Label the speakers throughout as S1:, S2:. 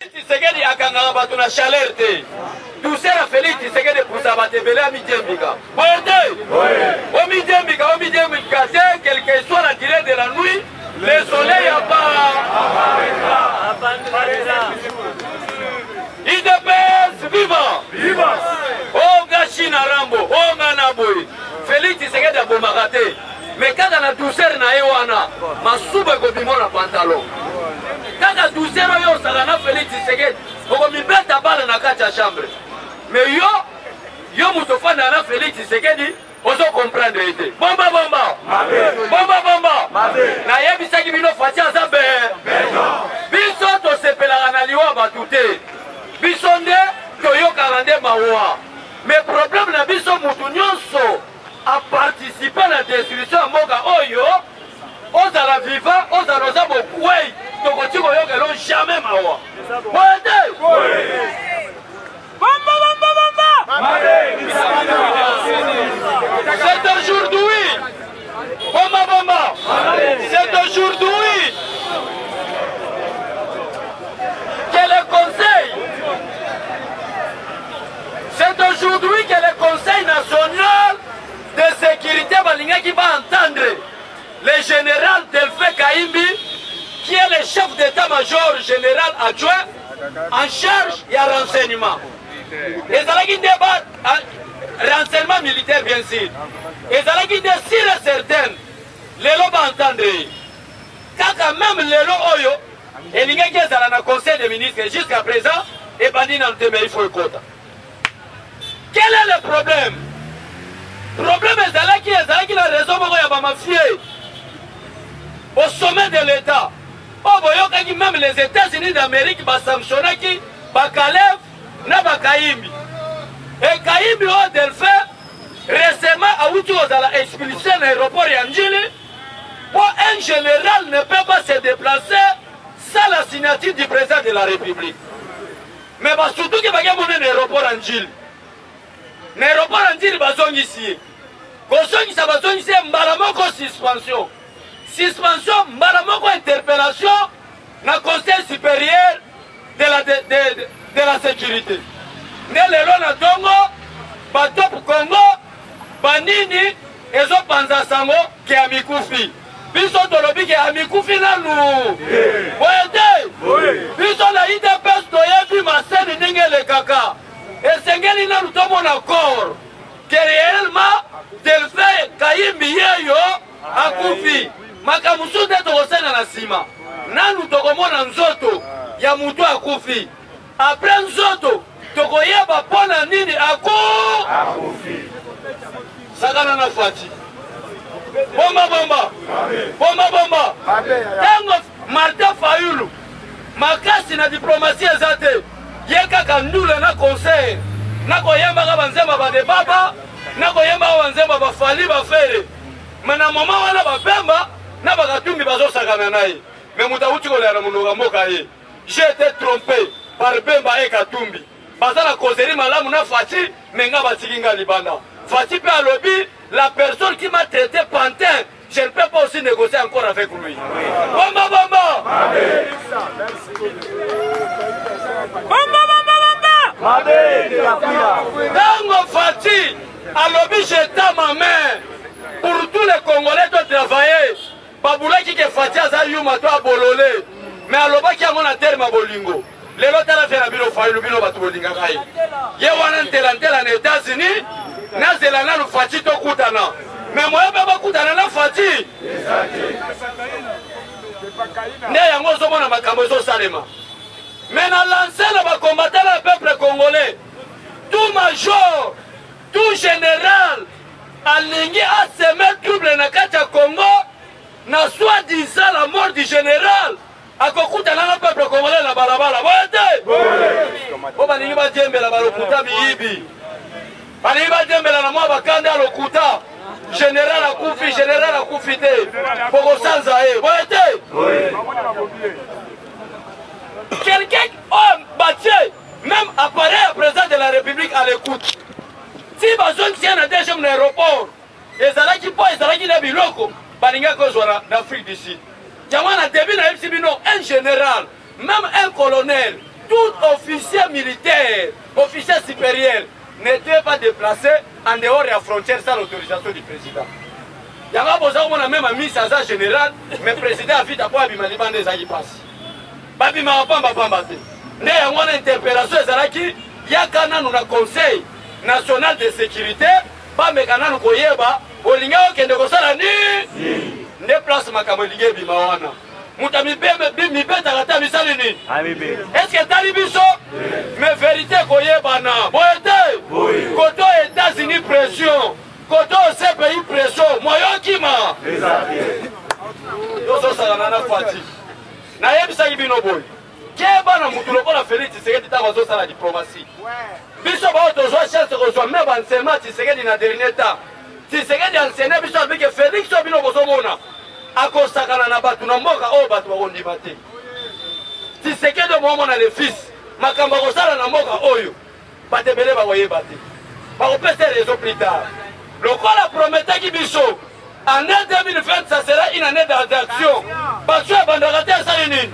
S1: Tshisekedi akangaka bato na chaleur te. Douceur ya Felix Tshisekedi epusa bato ebele ya midiembika. Boye te? O midiembika, o midiembika te, quel que soit la durée de la nuit, le soleil en part. Idps viva! Viva! O nga China Rambo, o nga na boye. Felix Tshisekedi abomaka te. mais kaka na douceur na ye wana masuba ekobima na pantalon kaka douceur oyo osala na felix tshisekedi okomibeta bana na kati ya chambre mais yo yo moto ofandaka na felix tshisekedi ozo comprendre ye te bomba bomba bomba bomba nayebisaki bino fati aza be biso tosepelaka na liwa bato te biso nde toyokaka nde mawa mais problème na biso motu nyonso a participer na destruction ya mboka oyo ozala vivant ozala oza bokwei tokoki koyoka elo jamais mawa boye te c'est aujourd'hui bomba bomba c'est aujourd'hui C'est aujourd'hui que le Conseil national de sécurité balingaki ba entendre le général Delphin Kaimbi qui est le chef d'état-major général adjoint en charge ya renseignement. Ezalaki nde ba ah, renseignement militaire bien sûr. Ezalaki nde sûr et certain lelo ba entendre ye. Kaka même lelo oyo Elingaki ezala na conseil de ministre jusqu'à present ebandi nanu te mais il faut ekota. Quel est le problème? Problème ezalaki ezalaki na raison moko ya ba mafieux au sommet de l'État. Oh boyokaki même les États-Unis d'Amérique ba sanctionnaki ba Kalev na ba Kaimbi. Et Kaimbi au Delphin récemment awuti kozala expulsé na aéroport ya Ndjili Po un general ne peut pas se deplacer sans la signature du president de la republique. Mais ba sutuki bake mona na aeroport ya Ndjili. Na aeroport ya Ndjili bazongisi ye. Kozongisa bazongisi ye mbala moko suspension. Suspension mbala moko interpellation na conseil superieur de la, de, de, de, de la securite nde lelo na tongo batop congo banini ezopanza sango ke amikufi biso tolobi ke amikufi nanu boye te biso na idps toyebi maseni ndenge elekaka esengeli nanu tomona corps que réellement delphin kayimbi yeyo akufi makambo mosusu nde tokosenga na nsima nanu tokomona nzoto ya moto akufi apres nzoto tokoyeba mpo na nini aku akufi sakana na fati bomba bomba bomba bomba ntango martin fayulu makasi na diplomasi eza te ye kaka ndula na conseil nakoyembaka banzemba badebaba nakoyembaka banzemba bafali bafere Mais na moment wana ba Bemba na ba Katumbi bazo sakana na ye. Mais moto awuti kolela na monoko ya mboka ye. J'ai été trompé par Bemba et Katumbi. Baza na causerie malamu na Fatshi, mais nga batiki nga libanda. Fatshi pe alobi la personne qui m'a traité pantin, je ne peux pas aussi négocier encore avec lui. Bomba bomba. Bomba bomba bomba. Mabe. Tango Fatshi Alobi je tends ma main pour tous les congolais to travailler babulaki ke Fatshi aza yuma to abolole mais alobaki yango na terme ya bolingo lelo tala vya na bino fayulu bino bato bolingaka ye ye wana ntela ntela na etats-unis nazela nanu Fatshi tokutana mais moye mpe bakutana na Fatshi nde yango ozomona makambo ezosalema mais na lanse na bakombatana ya peuple congolais Tout major, tout general alingi a semer trouble na kati ya Congo na soit disant la mort du general akokutana na peuple congolais na balabala boye te po balingi badiembela balokuta miyibi balingi badiembela na mwa bakanda lokuta general akufi general akufi te bokosanza ye boye te quelqu'un oyo oh, batie Meme appareil ya president de la republique à l'ecoute. Ti bazongisi ye na DGM na aeroport ezalaki mpo ezalaki na biloko balingaki kozwa na d'Afrique du Sud. Yango na début nayebisi bino un général, même un colonel, tout officier militaire, officier supérieur ne devait pas déplacer en dehors ya frontière sans l'autorisation du président. Yango boza komona meme amisi aza général mais président avita mpo abima libanda ezalaki mpasi. babimaka pamba pamba te nde yango wana interpellation ezalaki yaka nanu na conseil national de securite bameka nanu koyeba olinga okende kosala nini nde place makambo elingi ebima wana moto amibetaka te amisali nini eske etali biso me verite koyebana boye te koto etats-unis pression Koto se paye preso moyen okima eza te tozosakana na fati nayebisaki bino boye keba na mutu lokola felix tshisekedi ntango azosala diplomatie biso baoyo tozwa chance kozwa me bansema tshisekedi na dernier temps tshisekedi ansene biso abike felix oyo bino bozomona akosakana na bato na mboka oyo bato bakondima te tshisekedi oyo moomona le fils makambo akosala na mboka oyo Bato ebele bakoyeba te. Bakopesa ye raison plus tard. Lokola aprometaki biso annee 2020 ça sera une annee d'adaptation. Basu abandaka te asali nini?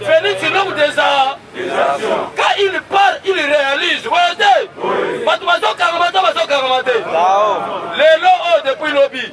S1: Felix longue des Quand il part, il réalise. Oyo te. Bato bazokangama to bazokangama te. Lelo oyo depuis lobi.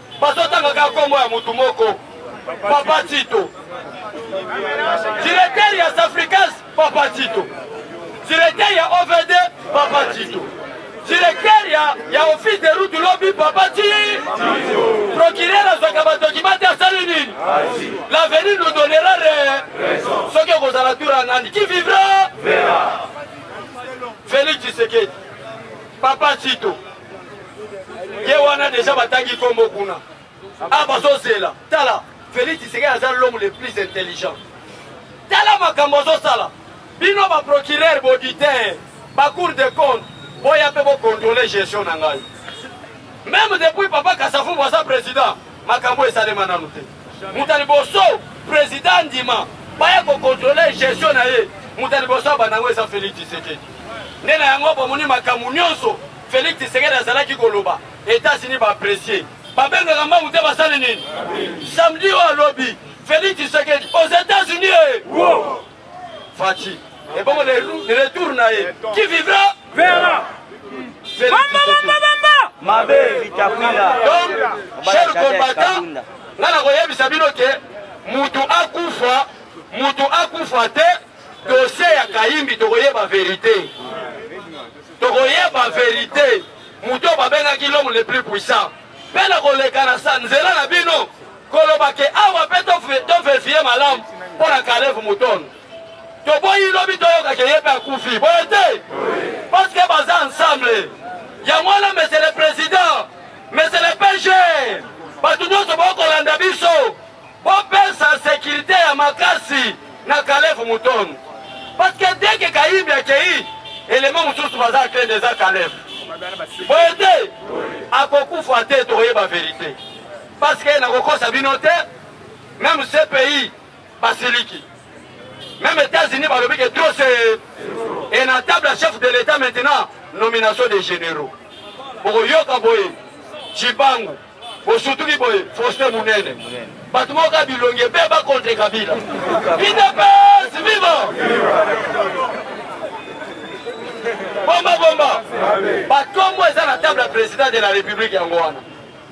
S1: Bazotanga kaka kombo ya mutu moko Papa Tito. Directeur ya Africas Papa Tito. Directeur ya OVD Papa Tito. Directeur ya, ya office de route lobby Papa Tito. Procureur azwaka ba document asali nini? L'avenir nous donnera raison. Soki okozala tour ya nani? Qui vivra? Verra. Félix Tshisekedi. Papa Tito. ye wana deja batangi kombo kuna a bazozela tala felix tshisekedi aza l'homme le plus intelligent tala makambo azosala bino baprocureur bauditeur bacour de compte boya mpe bocontrole gestion na ngai meme depuis papa kasavubu aza président makambo esalema nanu te Moto ya liboso president andima baya ko controler gestion na ye, moto ya liboso abanda yango eza Felix Tshisekedi. Nde na yango bomoni makambo nyonso Felix Tshisekedi azalaki koloba Etats-Unis ba apprecier. Babengaka mbangu te basali nini? Samedi oyo alobi Felix Tshisekedi aux Etats-Unis. Fatshi. Et bon, le retour na ye. Qui vivra
S2: verra. Bamba, bamba, bamba. Mabe, Vitafina.
S1: Donc, cher combattant, nga nakoyebisa bino ke mutu akufa mutu akufa te dossier ya kayimbi tokoyeba verite tokoyeba verite mutu oyo babengaki l'homme le plus puissant mpe nakoleka na nzela na bino Koloba ke awa pe to to verifier malamu mpo na Kalev Mutond. Toboyi lobi toyoka ke ye pe akufi. Boye te? Parce que baza ensemble. Yango wana monsieur le président, monsieur le PG, bato nyonso bokolanda biso bopesa sécurité ya makasi na Kalev Mutond. Parce que dès que Kayimbi akei, élément mosusu baza akende eza Kalev. Boye te? Akokufa te, tokoyeba verite. Parce que nakokosa bino te, meme CPI basiliki. Meme Etats-Unis balobi que trop c'est et na table ya chef de l'État maintenant nomination des généraux. Bokoyoka boye Chibangu bosutuki boye Faustin Munene. Bato moko kaka bilongi ebeba contre Kabila. Udps viva! Bomba bomba. Bakombo eza na table ya président de la République yango wana.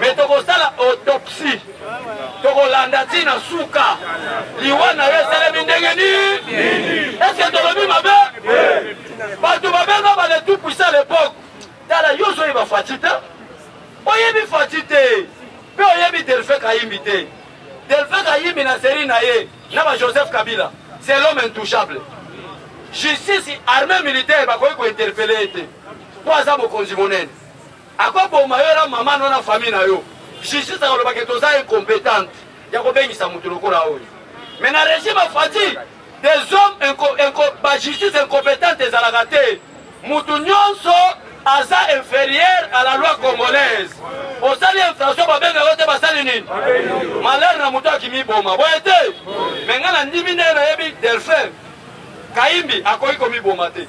S1: Mais tokosala autopsie. Tokolanda ti na suka. Liwa na yo esalemi ndenge nini? Est-ce que tolobi mabe? Bato babenga ba le tout puissant à l'époque. Tala yo ozoyeba Fatshi te. Oyebi Fatshi te. Mpe oyebi Delphin Kayimbi te. Delphin Kayimbi na série na ye na ba Joseph Kabila. C'est l'homme intouchable. Justice armée militaire bakoki kointerpelle ye te. Mpo aza mokonzi monene. Ako boma yo na maman no na famille na yo. Justice akoloba ke toza incompetente ya kobengisa mutu lokola oyo. Mais na regime ya Fatshi des hommes inco, inco, ba justice incompetente ezalaka te. Mutu nyonso aza inferieur à la loi congolaise. Osali infraction babenga yo te basali nini? Malheur na mutu akimi boma. Boye te. Mais nga na ndimi nde nayebi Delphin Kaimbi akoki komiboma te.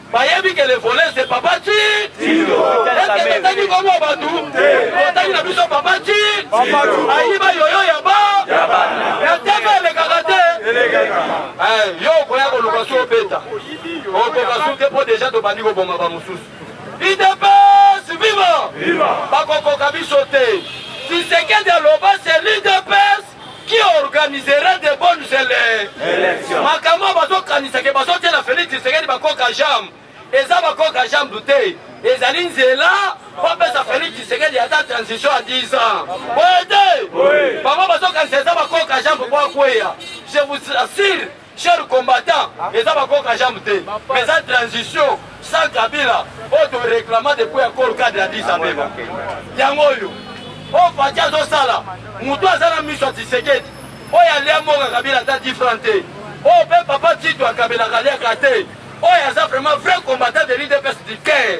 S1: Bayebi que le voleur c'est papa Tshi. Tindo. Est-ce que totangi kombo batu? Totangi na biso papa Tshi. Ayiba yoyo ya ba. Ya bana. Ya TV elekaka te. Elekaka. Eh, yo okoya koluka su obeta. Okoka su te po deja tobandi koboma ba mosusu. Idepes viva! Viva! Bakokoka biso te. Tshisekedi aloba c'est l'idepes. qui organisera de bonnes élections makambo oyo bazokanisa ke bazotyela félix tshisekedi bakoka jambe eza bakoka jambe te ezali nzela bapesa félix tshisekedi ata transition ya 10 ans boye te bango bazokanisa eza bakoka jambe po akweya je vous assure Cher combattant, eza ba coq à jambes te, mais eza transition sans Kabila oyo to reclama depuis accord cadre ya Addis Abeba. Yango oyo oyo Fatshi azosala, moto aza na miso ya Tshisekedi oyo alia mboka Kabila ata 10 francs te, oyo mpe papa Tito akabelaka aliaka te, oyo aza vraiment vrai combattant de l'UDPS du cœur.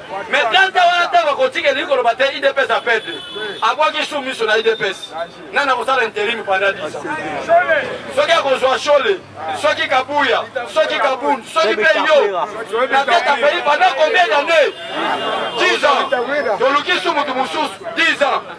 S1: Mais tata wana ntango akotika elingi koloba te idps a perdre abwaki su miso na idps nani akosala interim pendant 10 ans soki akozwa shole soki kabuya soki kabund soki mpe yo na tete ya pays pendant combien d'année 10 ans toluki su motu mosusu 10 ans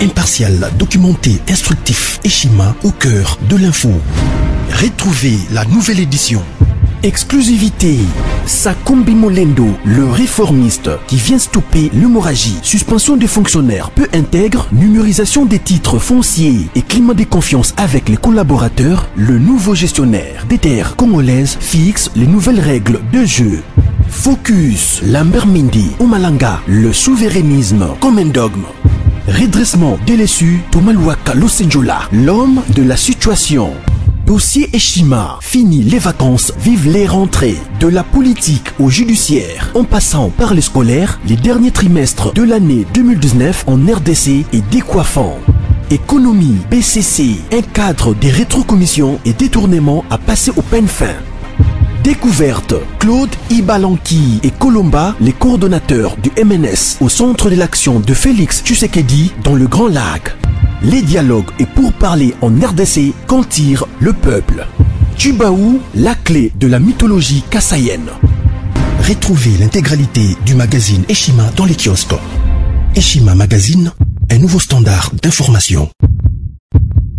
S3: Impartial, documenté, instructif. Eshima, au cœur de l'info. Retrouvez la nouvelle édition Exclusivité. Sakumbimolendo, Molendo, le réformiste qui vient stopper l'hémorragie. Suspension des fonctionnaires peu intègre, numérisation des titres fonciers et climat de confiance avec les collaborateurs. Le nouveau gestionnaire des terres congolaises fixe les nouvelles règles de jeu. Focus, Lambert Mindi, Omalanga, le souverainisme comme un dogme. Redressement pour Tomalwaka Losenjola, l'homme de la situation dossier Eshima. Fini les vacances, vive les rentrées. De la politique au judiciaire, en passant par les scolaires, les derniers trimestres de l'année 2019 en RDC et décoiffant. Économie, BCC, un cadre des rétrocommissions et détournements à passer au peine fin. Découverte, Claude Ibalanki et Colomba, les coordonnateurs du MNS au centre de l'action de Félix Tshisekedi dans le Grand Lac les dialogues et pour parler en RDC qu'en tire le peuple. Tubaou, la clé de la mythologie kassaïenne. Retrouvez l'intégralité du magazine Eshima dans les kiosques. Eshima Magazine, un nouveau standard d'information.